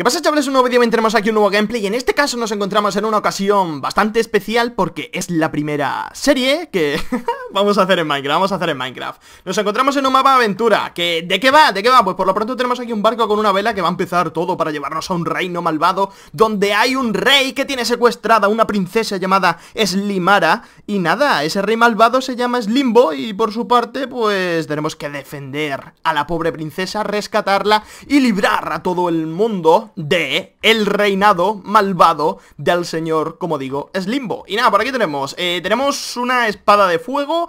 ¿Qué pasa chavales? Un nuevo vídeo, tenemos aquí un nuevo gameplay y en este caso nos encontramos en una ocasión bastante especial porque es la primera serie que vamos a hacer en Minecraft, vamos a hacer en Minecraft Nos encontramos en un mapa aventura, que ¿de qué va? ¿De qué va? Pues por lo pronto tenemos aquí un barco con una vela que va a empezar todo para llevarnos a un reino malvado Donde hay un rey que tiene secuestrada una princesa llamada Slimara Y nada, ese rey malvado se llama Slimbo y por su parte pues tenemos que defender a la pobre princesa, rescatarla y librar a todo el mundo de el reinado malvado del señor, como digo, Slimbo. Y nada, por aquí tenemos, eh, tenemos una espada de fuego,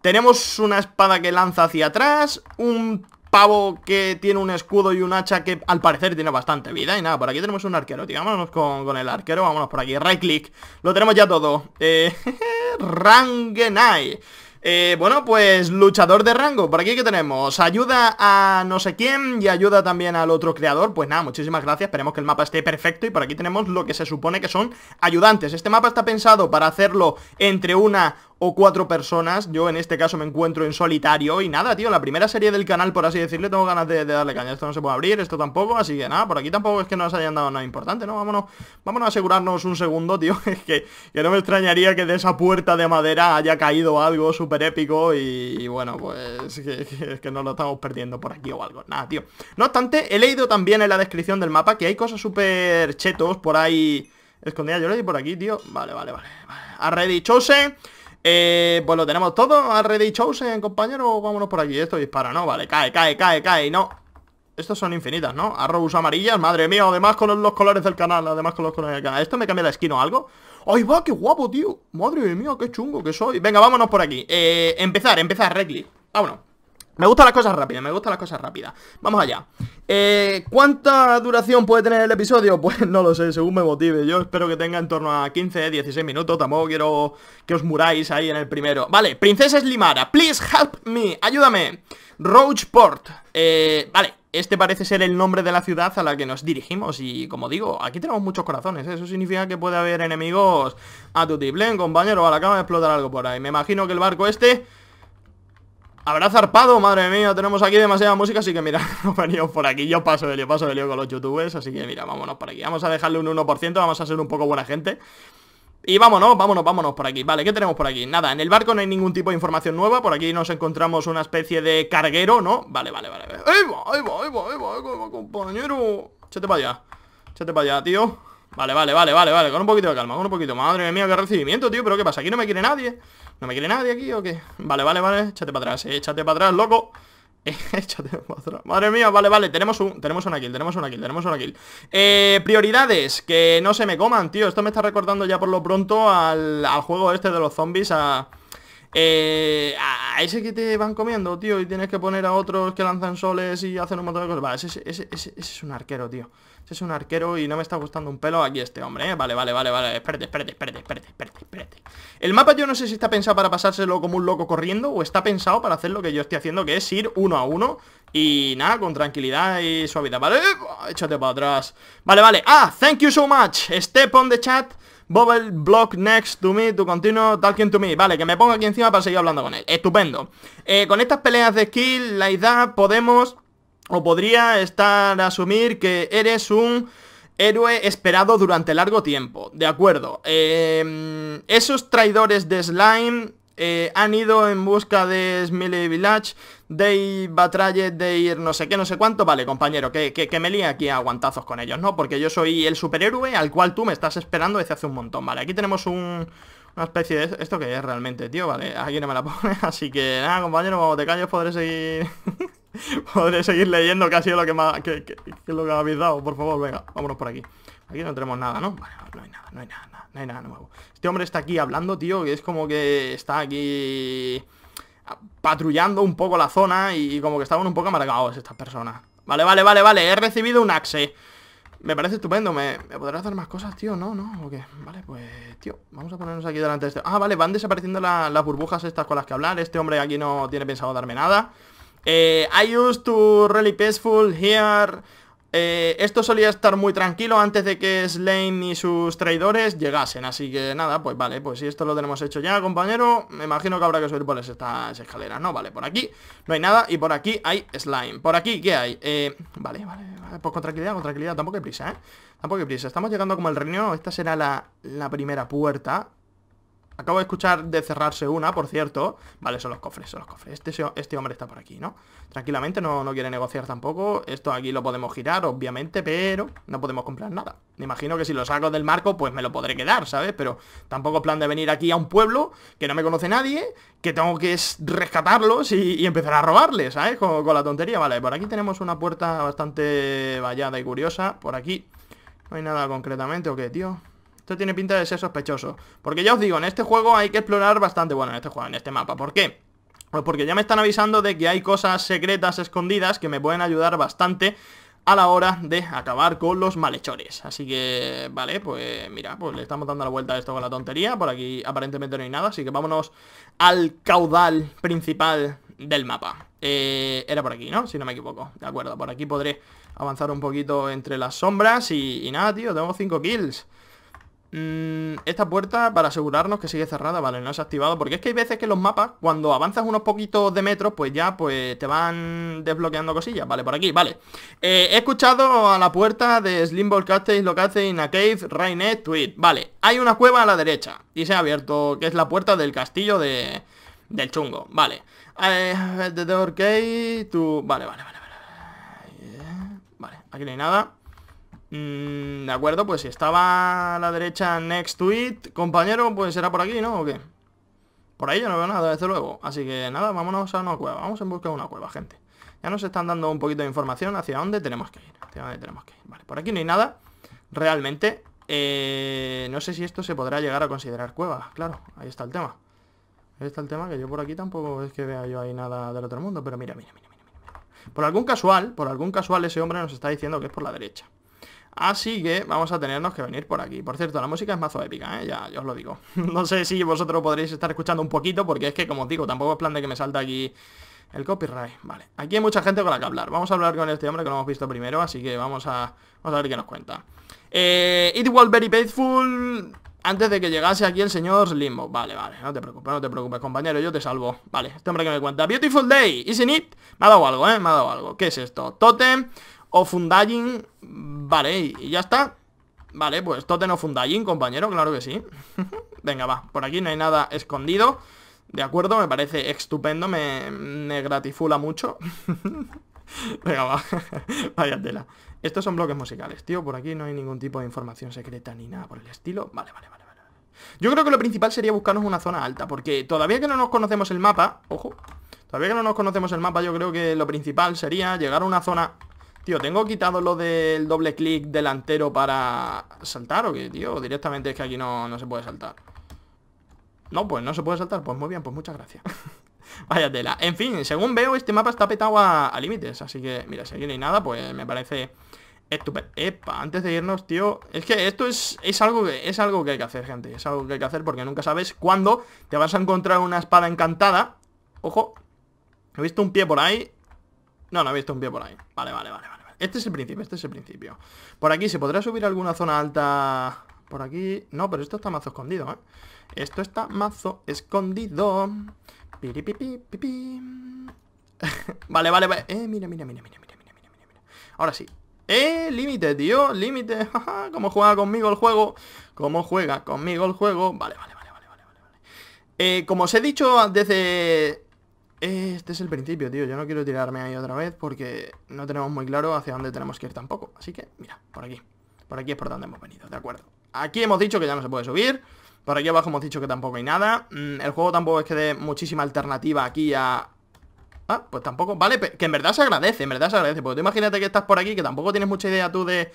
tenemos una espada que lanza hacia atrás, un pavo que tiene un escudo y un hacha que al parecer tiene bastante vida. Y nada, por aquí tenemos un arquero, tío, vámonos con, el arquero, vámonos por aquí, right click. Lo tenemos ya todo. Eh, Rangenai eh, bueno, pues luchador de rango, por aquí que tenemos Ayuda a no sé quién y ayuda también al otro creador. Pues nada, muchísimas gracias, esperemos que el mapa esté perfecto. Y por aquí tenemos lo que se supone que son ayudantes. Este mapa está pensado para hacerlo entre una o cuatro personas. Yo en este caso me encuentro en solitario Y nada, tío, la primera serie del canal, por así decirle Tengo ganas de, darle caña, esto no se puede abrir Esto tampoco, así que nada, por aquí tampoco es que nos hayan dado nada importante, ¿no? Vámonos, a asegurarnos un segundo, tío Es que, que no me extrañaría que de esa puerta de madera haya caído algo súper épico y, bueno, pues que, que, nos lo estamos perdiendo por aquí o algo. Nada, tío. No obstante, he leído también en la descripción del mapa Que hay cosas súper chetos por ahí Escondida yo le por aquí, tío. Vale, vale, vale, vale. Eh, pues lo tenemos todo a Ready Chosen, compañero Vámonos por aquí, esto dispara, ¿no? Vale, cae, cae, cae, cae, no Estos son infinitas, ¿no? Arrows amarillas, madre mía Además con los, colores del canal, además con los colores del canal ¿Esto me cambia la skin o algo? ¡Ay, va! ¡Qué guapo, tío! Madre mía, qué chungo que soy Venga, vámonos por aquí eh, Empezar, empezar, Redley Vámonos me gustan las cosas rápidas, me gustan las cosas rápidas. Vamos allá. Eh, ¿Cuánta duración puede tener el episodio? Pues no lo sé, según me motive. Yo espero que tenga en torno a 15, 16 minutos Tampoco quiero que os muráis ahí en el primero. Vale, Princesa Slimara Please help me, ayúdame. Roachport eh, Vale, este parece ser el nombre de la ciudad a la que nos dirigimos Y como digo, aquí tenemos muchos corazones ¿eh? Eso significa que puede haber enemigos a tu tiplén, compañero Vale, acaba de explotar algo por ahí. Me imagino que el barco este Habrá zarpado, madre mía, tenemos aquí demasiada música Así que mira, nos venimos por aquí. Yo paso de lío, paso de lío con los youtubers Así que mira, vámonos por aquí. Vamos a dejarle un 1%, vamos a ser un poco buena gente. Y vámonos, vámonos, vámonos por aquí. Vale, ¿qué tenemos por aquí? Nada, en el barco no hay ningún tipo de información nueva. Por aquí nos encontramos una especie de carguero, ¿no? Vale, vale, vale ¡Ahí va, ahí va, ahí va, ahí va, ahí va compañero! Échate para allá Échate para allá, tío Vale, vale, vale, vale, vale Con un poquito de calma, con un poquito Madre mía, qué recibimiento, tío ¿Pero qué pasa? ¿Aquí no me quiere nadie? ¿No me quiere nadie aquí o qué? Vale, vale, vale Échate para atrás, échate para atrás, loco Échate para atrás Madre mía, vale, vale Tenemos un, tenemos una kill, tenemos una kill, tenemos una kill Eh, prioridades Que no se me coman, tío Esto me está recordando ya por lo pronto al, al juego este de los zombies A... Eh, a ese que te van comiendo, tío Y tienes que poner a otros que lanzan soles y hacen un montón de cosas. Vale, ese, ese, ese, ese es un arquero, tío. Ese es un arquero y no me está gustando un pelo aquí este hombre, ¿eh? Vale, vale, vale, vale. Espérate, espérate, espérate, espérate, espérate, espérate. El mapa yo no sé si está pensado para pasárselo como un loco corriendo O está pensado para hacer lo que yo estoy haciendo Que es ir uno a uno y nada, con tranquilidad y suavidad ¿Vale? Échate para atrás. Vale, vale. Ah, thank you so much Step on the chat Bubble block next to me to continue talking to me. Vale, que me ponga aquí encima para seguir hablando con él. Estupendo. Eh, Con estas peleas de skill, la idea podemos O podría estar a asumir que eres un héroe esperado durante largo tiempo. De acuerdo. Eh, Esos traidores de slime eh, han ido en busca de Smiley Village, de Batralle, de ir no sé qué, no sé cuánto. Vale, compañero, que, que, que me líe aquí a aguantazos con ellos, ¿no? Porque yo soy el superhéroe al cual tú me estás esperando desde hace un montón. Vale, aquí tenemos un, una especie de... ¿Esto qué es realmente, tío? Vale, aquí no me la pone. Así que nada, compañero, como te calles podré seguir... podré seguir leyendo que ha sido lo que, más, que, que, que lo que me habéis dado. Por favor, venga, vámonos por aquí. Aquí no tenemos nada, ¿no? Vale, no hay nada, no hay nada, no hay nada nuevo Este hombre está aquí hablando, tío, que es como que está aquí patrullando un poco la zona y como que estaban un poco amargados estas personas Vale, vale, vale, vale, he recibido un axe me parece estupendo, ¿Me, ¿me podrás dar más cosas, tío? ¿No? ¿No? Vale, pues, tío, vamos a ponernos aquí delante de este Ah, vale, van desapareciendo la, las burbujas estas con las que hablar Este hombre aquí no tiene pensado darme nada eh, I used to really peaceful here eh, esto solía estar muy tranquilo antes de que Slane y sus traidores llegasen Así que nada, pues vale, pues si esto lo tenemos hecho ya, compañero Me imagino que habrá que subir por estas escaleras, ¿no? Vale, por aquí no hay nada y por aquí hay slime Por aquí, ¿qué hay? Eh, vale, vale, vale, pues con tranquilidad, con tranquilidad, tampoco hay prisa, ¿eh? Tampoco hay prisa, estamos llegando como el reino Esta será la, la primera puerta Acabo de escuchar de cerrarse una, por cierto Vale, son los cofres, son los cofres Este, este hombre está por aquí, ¿no? Tranquilamente, no, no quiere negociar tampoco Esto aquí lo podemos girar, obviamente Pero no podemos comprar nada Me imagino que si lo saco del marco, pues me lo podré quedar, ¿sabes? Pero tampoco plan de venir aquí a un pueblo Que no me conoce nadie Que tengo que rescatarlos y, empezar a robarles, ¿sabes? Con, con la tontería Vale, por aquí tenemos una puerta bastante vallada y curiosa Por aquí no hay nada concretamente, ¿o qué, tío? Esto tiene pinta de ser sospechoso. Porque ya os digo, en este juego hay que explorar bastante. Bueno, en este juego, en este mapa, ¿por qué? Pues porque ya me están avisando de que hay cosas secretas escondidas Que me pueden ayudar bastante a la hora de acabar con los malhechores. Así que, vale, pues mira, pues le estamos dando la vuelta a esto con la tontería. Por aquí aparentemente no hay nada, así que vámonos al caudal principal del mapa. Eh, Era por aquí, ¿no? Si no me equivoco, de acuerdo, por aquí podré avanzar un poquito entre las sombras Y, y nada, tío, tengo 5 kills esta puerta, para asegurarnos que sigue cerrada, vale, no se ha activado Porque es que hay veces que los mapas, cuando avanzas unos poquitos de metros Pues ya, pues te van desbloqueando cosillas. Vale, por aquí, vale. Eh, He escuchado a la puerta de Slimball Castle Located in a cave, Rainet, tweet Vale, hay una cueva a la derecha Y se ha abierto, que es la puerta del castillo de... Del chungo, vale. Eh, The door key to... Vale, vale, vale, vale. Vale, aquí no hay nada Mm, de acuerdo, pues si estaba a la derecha next to it, compañero, pues será por aquí, ¿no? ¿O qué? Por ahí yo no veo nada, desde luego. Así que nada, vámonos a una cueva. Vamos en busca de una cueva, gente. Ya nos están dando un poquito de información hacia dónde tenemos que ir. Hacia dónde tenemos que ir. Vale, por aquí no hay nada. Realmente. Eh, no sé si esto se podrá llegar a considerar cueva. Claro, ahí está el tema. Ahí está el tema, que yo por aquí tampoco es que vea yo ahí nada del otro mundo. Pero mira, mira, mira, mira. mira. Por algún casual, por algún casual ese hombre nos está diciendo que es por la derecha. Así que vamos a tenernos que venir por aquí. Por cierto, la música es mazo épica, ¿eh? ya, os lo digo. No sé si vosotros podréis estar escuchando un poquito Porque es que, como os digo, tampoco es plan de que me salte aquí el copyright. Vale, aquí hay mucha gente con la que hablar. Vamos a hablar con este hombre que lo hemos visto primero Así que vamos a, vamos a ver qué nos cuenta. Eh, It was very painful. Antes de que llegase aquí el señor Limbo. Vale, vale, no te preocupes, no te preocupes, compañero Yo te salvo, vale, este hombre que me cuenta. Beautiful day, isn't it? Me ha dado algo, eh, me ha dado algo. ¿Qué es esto? Totem o Fundagin Vale, y ya está. Vale, pues Totem o compañero, claro que sí. Venga, va, por aquí no hay nada escondido. De acuerdo, me parece estupendo Me, me gratifula mucho. Venga, va Vaya tela. Estos son bloques musicales, tío Por aquí no hay ningún tipo de información secreta ni nada por el estilo. Vale, vale, vale, vale. Yo creo que lo principal sería buscarnos una zona alta Porque todavía que no nos conocemos el mapa Ojo Todavía que no nos conocemos el mapa Yo creo que lo principal sería llegar a una zona Tío, ¿tengo quitado lo del doble clic delantero para saltar o qué, tío? Directamente es que aquí no, no se puede saltar. No, pues no se puede saltar. Pues muy bien, pues muchas gracias. Vaya tela. En fin, según veo, este mapa está petado a, límites Así que, mira, si aquí no hay nada, pues me parece estupendo Epa, antes de irnos, tío Es que esto es, es, algo que, es algo que hay que hacer, gente Es algo que hay que hacer porque nunca sabes cuándo te vas a encontrar una espada encantada. Ojo He visto un pie por ahí no, no he visto un pie por ahí. Vale, vale, vale, vale Este es el principio, este es el principio. Por aquí, ¿se podrá subir alguna zona alta? Por aquí... No, pero esto está mazo escondido, ¿eh? Esto está mazo escondido. Vale, vale, vale. Eh, mira, mira, mira, mira, mira, mira, mira, mira Ahora sí. ¡Eh! Límite, tío, límite. Cómo juega conmigo el juego Cómo juega conmigo el juego Vale, vale, vale, vale, vale, vale. Eh, Como os he dicho desde este es el principio, tío. Yo no quiero tirarme ahí otra vez porque no tenemos muy claro hacia dónde tenemos que ir tampoco. Así que, mira, por aquí. Por aquí es por donde hemos venido, ¿de acuerdo? Aquí hemos dicho que ya no se puede subir. Por aquí abajo hemos dicho que tampoco hay nada. Mm, el juego tampoco es que dé muchísima alternativa aquí a... Ah, pues tampoco... Vale, que en verdad se agradece, en verdad se agradece. Porque tú imagínate que estás por aquí, que tampoco tienes mucha idea tú de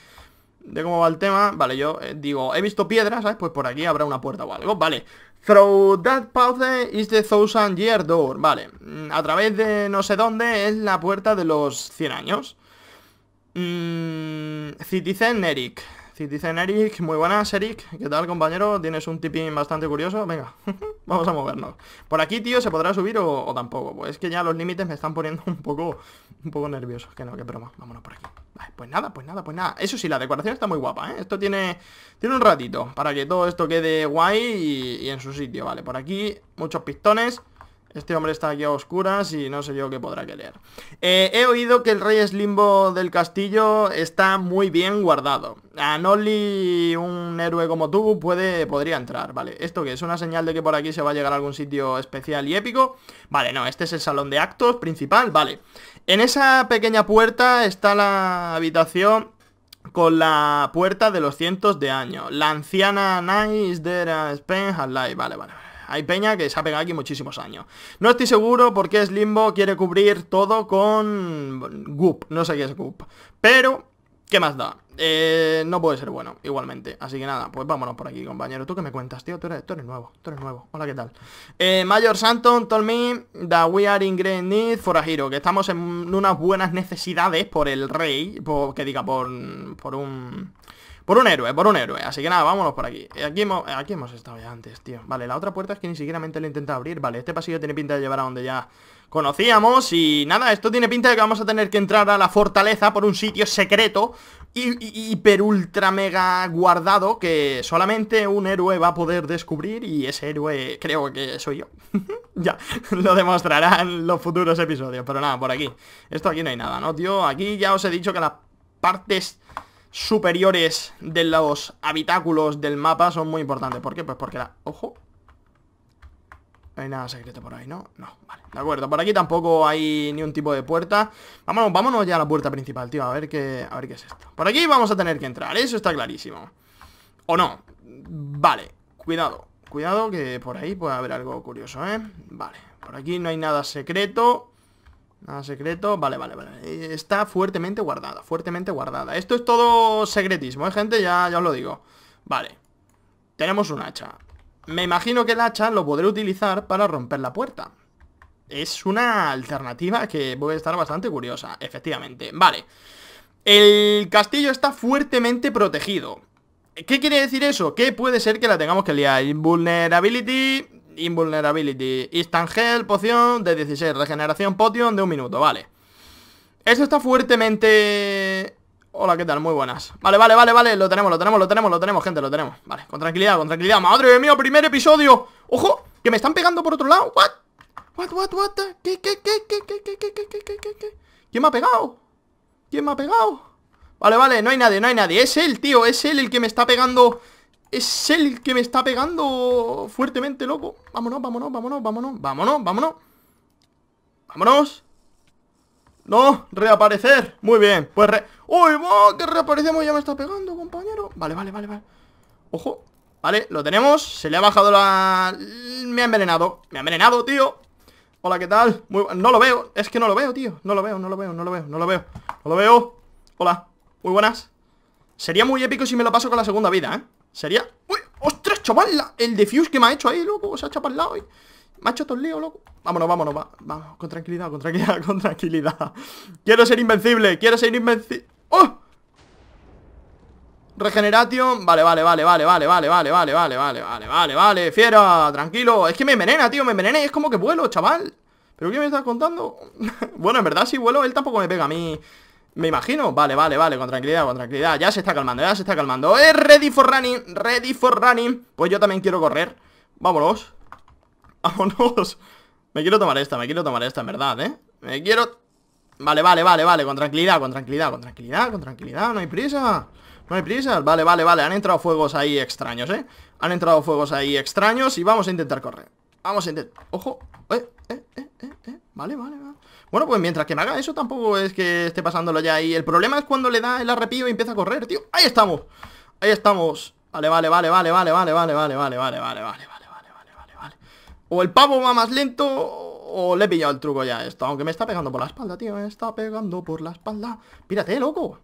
de cómo va el tema Vale, yo eh, digo, he visto piedras, ¿sabes? Pues por aquí habrá una puerta o algo, vale. Through that path is the thousand year door Vale, mm, a través de no sé dónde es la puerta de los 100 años. Mmm, Citizen Eric. Citizen Eric, muy buenas Eric. ¿Qué tal compañero? Tienes un tipping bastante curioso. Venga, vamos a movernos. Por aquí, tío, ¿se podrá subir o, tampoco? Pues es que ya los límites me están poniendo un poco Un poco nervioso Que no, que broma, vámonos por aquí pues nada, pues nada, pues nada. Eso sí, la decoración está muy guapa, ¿eh? Esto tiene, tiene un ratito para que todo esto quede guay y, y en su sitio Vale, por aquí muchos pistones este hombre está aquí a oscuras y no sé yo qué podrá querer. Eh, he oído que el rey Slimbo del castillo está muy bien guardado. Anoli, un héroe como tú, puede, podría entrar, ¿vale? ¿Esto que es? ¿Una señal de que por aquí se va a llegar a algún sitio especial y épico? Vale, no, este es el salón de actos principal, vale. En esa pequeña puerta está la habitación con la puerta de los cientos de años. La anciana Nice de Spend Vale, vale, vale. Hay peña que se ha pegado aquí muchísimos años. No estoy seguro por qué Slimbo quiere cubrir todo con Goop. No sé qué es Goop. Pero, ¿qué más da? Eh, no puede ser bueno, igualmente. Así que nada, pues vámonos por aquí, compañero. ¿Tú qué me cuentas, tío? Tú eres, nuevo, tú eres nuevo. Hola, ¿qué tal? Eh, Mayor Santon told me that we are in great need for a hero. Que estamos en unas buenas necesidades por el rey. Que diga, por, por un... Por un héroe, por un héroe. Así que nada, vámonos por aquí. Aquí hemos, aquí hemos estado ya antes, tío. Vale, la otra puerta es que ni siquiera mente lo intenta abrir. Vale, este pasillo tiene pinta de llevar a donde ya conocíamos. Y nada, esto tiene pinta de que vamos a tener que entrar a la fortaleza Por un sitio secreto y, hiper ultra mega guardado Que solamente un héroe va a poder descubrir Y ese héroe creo que soy yo. Ya, lo demostrarán los futuros episodios Pero nada, por aquí. Esto aquí no hay nada, ¿no, tío? Aquí ya os he dicho que las partes superiores de los habitáculos del mapa son muy importantes. ¿Por qué? Pues porque la... ¡Ojo! No hay nada secreto por ahí, ¿no? No, vale, de acuerdo Por aquí tampoco hay ni un tipo de puerta Vámonos, vámonos ya a la puerta principal, tío A ver qué, a ver qué es esto Por aquí vamos a tener que entrar, eso está clarísimo ¿O no? Vale, cuidado Cuidado que por ahí puede haber algo curioso, ¿eh? Vale, por aquí no hay nada secreto Nada secreto, vale, vale, vale. Está fuertemente guardada, fuertemente guardada. Esto es todo secretismo, ¿eh, gente? Ya, ya os lo digo. Vale. Tenemos un hacha. Me imagino que el hacha lo podré utilizar para romper la puerta. Es una alternativa que puede estar bastante curiosa Efectivamente, vale. El castillo está fuertemente protegido. ¿Qué quiere decir eso? Que puede ser que la tengamos que liar. Invulnerability Invulnerability. Instant Health, poción de 16. Regeneración potion de un minuto, vale. Esto está fuertemente... Hola, ¿qué tal? Muy buenas. Vale, vale, vale, vale. Lo tenemos, lo tenemos, lo tenemos, lo tenemos, gente, lo tenemos. Vale, con tranquilidad, con tranquilidad. ¡Madre mía! Primer episodio. ¡Ojo! Que me están pegando por otro lado. ¿What? ¿What, what, what? ¿Qué, qué, qué, qué, qué, qué, qué, qué, qué, qué, qué? ¿Quién me ha pegado? ¿Quién me ha pegado? Vale, vale, no hay nadie, no hay nadie. Es él, tío, es él el que me está pegando es el que me está pegando fuertemente, loco. Vámonos, vámonos, vámonos, vámonos, vámonos, vámonos. Vámonos. No, reaparecer. Muy bien, pues re... ¡Uy, va! Que reaparecemos ya me está pegando, compañero. Vale, vale, vale, vale. Ojo. Vale, lo tenemos. Se le ha bajado la... Me ha envenenado. Me ha envenenado, tío. Hola, ¿qué tal? No lo veo. Es que no lo veo, tío. No lo veo, no lo veo, no lo veo, no lo veo. No lo veo. Hola. Muy buenas. Sería muy épico si me lo paso con la segunda vida, ¿eh? Sería... ¡Uy! ¡Ostras, chaval! El defuse que me ha hecho ahí, loco Se ha echado para el lado y... Me ha hecho lío, loco Vámonos, vámonos, va. Vamos, con tranquilidad, con tranquilidad, con tranquilidad Quiero ser invencible, quiero ser invencible ¡Oh! Regeneration, vale, vale, vale, vale, vale, vale, vale, vale, vale, vale, vale, vale, vale, fiera, tranquilo Es que me envenena, tío, me envenena y es como que vuelo, chaval ¿Pero qué me estás contando? bueno, en verdad si vuelo, él tampoco me pega a mí me imagino, vale, vale, vale, con tranquilidad, con tranquilidad. Ya se está calmando, ya se está calmando. ¡Eh, ready for running! Ready for running. Pues yo también quiero correr. Vámonos. Vámonos. Me quiero tomar esta, me quiero tomar esta, en verdad, ¿eh? Me quiero... Vale, vale, vale, vale, con tranquilidad, con tranquilidad, con tranquilidad, con tranquilidad. No hay prisa No hay prisa, vale, vale, vale Han entrado fuegos ahí extraños, ¿eh? Han entrado fuegos ahí extraños Y vamos a intentar correr. Vamos a intentar... Ojo Eh, eh, eh, eh, eh. Vale, vale, vale bueno, pues mientras que me haga eso tampoco es que esté pasándolo ya Y el problema es cuando le da el arrepío y empieza a correr, tío ¡Ahí estamos! Ahí estamos Vale, vale, vale, vale, vale, vale, vale, vale, vale, vale, vale, vale, vale, vale, vale, O el pavo va más lento o le he pillado el truco ya esto Aunque me está pegando por la espalda, tío Me está pegando por la espalda Pírate, loco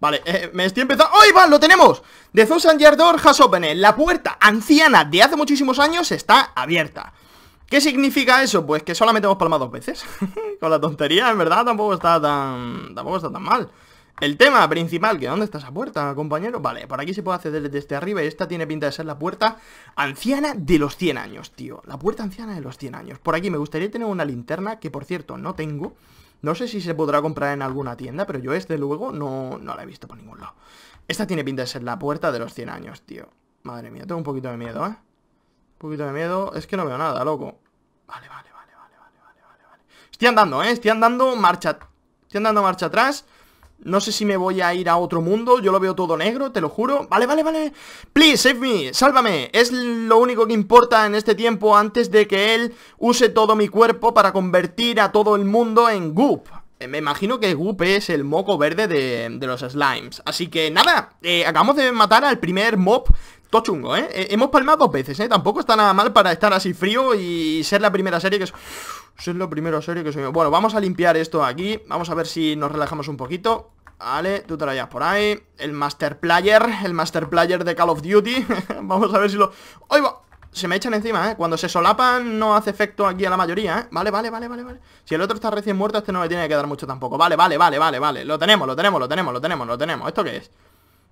Vale, eh, me estoy empezando... ¡Oh, va! ¡Lo tenemos! The Thousand Yard Door has opened La puerta anciana de hace muchísimos años está abierta ¿Qué significa eso? Pues que solamente hemos palmado dos veces Con la tontería, en verdad, tampoco está tan... Tampoco está tan mal el tema principal, que ¿dónde está esa puerta, compañero? Vale, por aquí se puede acceder desde arriba y esta tiene pinta de ser la puerta anciana de los 100 años, tío La puerta anciana de los 100 años Por aquí me gustaría tener una linterna, que por cierto no tengo No sé si se podrá comprar en alguna tienda, pero yo este luego no, no la he visto por ningún lado. Esta tiene pinta de ser la puerta de los 100 años, tío. Madre mía, tengo un poquito de miedo, ¿eh? Un poquito de miedo. Es que no veo nada, loco. Vale, vale, vale, vale, vale, vale, vale. Estoy andando, ¿eh? Estoy andando marcha... Estoy andando marcha atrás. No sé si me voy a ir a otro mundo Yo lo veo todo negro, te lo juro Vale, vale, vale Please, save me, sálvame Es lo único que importa en este tiempo Antes de que él use todo mi cuerpo Para convertir a todo el mundo en goop eh, me imagino que Goop es el moco verde de, los slimes Así que nada, eh, acabamos de matar al primer mob Tochungo, ¿eh? ¿eh? Hemos palmado dos veces, ¿eh? Tampoco está nada mal para estar así frío y ser la primera serie que es... Ser la primera serie que soy... Bueno, vamos a limpiar esto aquí Vamos a ver si nos relajamos un poquito Vale, tú te lo llevas por ahí El Master Player, el Master Player de Call of Duty Vamos a ver si lo... ¡Ay, va! Se me echan encima, ¿eh? Cuando se solapan no hace efecto aquí a la mayoría, ¿eh? Vale, vale, vale, vale, vale Si el otro está recién muerto, este no me tiene que dar mucho tampoco Vale, vale, vale, vale, vale Lo tenemos, lo tenemos, lo tenemos, lo tenemos, lo tenemos ¿Esto qué es?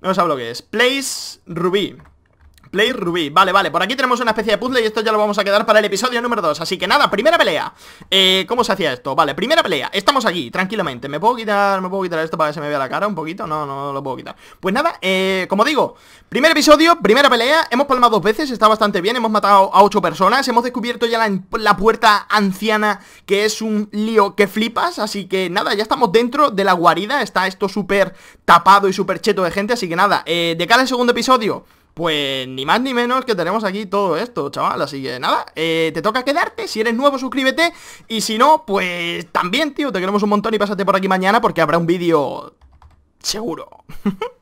No sabes lo que es Place Ruby Play Rubí, vale, vale, por aquí tenemos una especie de puzzle y esto ya lo vamos a quedar para el episodio número 2 Así que nada, primera pelea. Eh, ¿Cómo se hacía esto? Vale, primera pelea, estamos aquí, tranquilamente. ¿Me puedo quitar, me puedo quitar esto para que se me vea la cara un poquito? No, no, lo puedo quitar. Pues nada, eh, como digo, primer episodio, primera pelea. Hemos palmado dos veces, está bastante bien. Hemos matado a ocho personas, hemos descubierto ya la, la puerta anciana Que es un lío que flipas. Así que nada, ya estamos dentro de la guarida. Está esto súper tapado y súper cheto de gente. Así que nada, eh, de cara al segundo episodio pues ni más ni menos que tenemos aquí todo esto, chaval Así que nada, eh, te toca quedarte Si eres nuevo, suscríbete Y si no, pues también, tío, te queremos un montón Y pásate por aquí mañana porque habrá un vídeo... Seguro